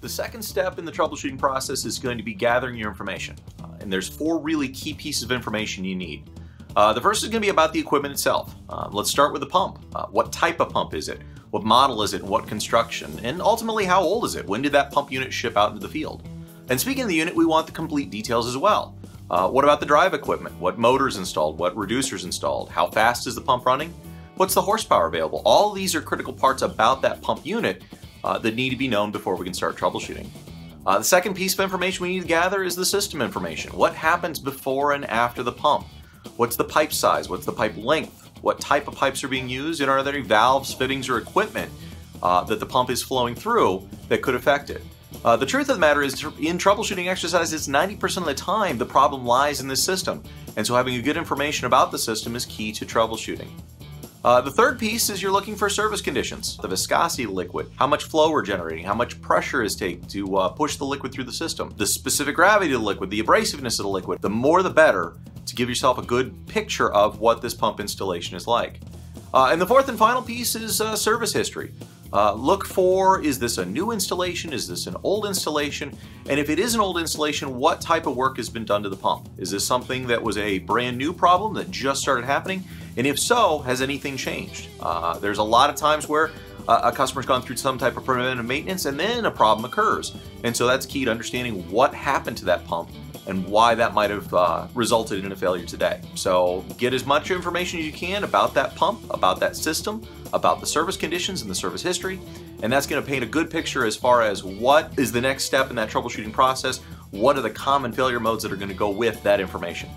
The second step in the troubleshooting process is going to be gathering your information. Uh, and there's four really key pieces of information you need. Uh, the first is going to be about the equipment itself. Uh, let's start with the pump. Uh, what type of pump is it? What model is it? What construction? And ultimately, how old is it? When did that pump unit ship out into the field? And speaking of the unit, we want the complete details as well. Uh, what about the drive equipment? What motors installed? What reducers installed? How fast is the pump running? What's the horsepower available? All these are critical parts about that pump unit uh, that need to be known before we can start troubleshooting. Uh, the second piece of information we need to gather is the system information. What happens before and after the pump? What's the pipe size? What's the pipe length? What type of pipes are being used? And are there any valves, fittings, or equipment uh, that the pump is flowing through that could affect it? Uh, the truth of the matter is, in troubleshooting exercises, 90% of the time the problem lies in this system, and so having good information about the system is key to troubleshooting. Uh, the third piece is you're looking for service conditions. The viscosity liquid, how much flow we're generating, how much pressure is taken to uh, push the liquid through the system, the specific gravity of the liquid, the abrasiveness of the liquid. The more the better to give yourself a good picture of what this pump installation is like. Uh, and the fourth and final piece is uh, service history. Uh, look for is this a new installation? Is this an old installation? And if it is an old installation, what type of work has been done to the pump? Is this something that was a brand new problem that just started happening? And if so, has anything changed? Uh, there's a lot of times where uh, a customer's gone through some type of preventive maintenance and then a problem occurs. And so that's key to understanding what happened to that pump and why that might have uh, resulted in a failure today. So get as much information as you can about that pump, about that system, about the service conditions and the service history, and that's going to paint a good picture as far as what is the next step in that troubleshooting process, what are the common failure modes that are going to go with that information.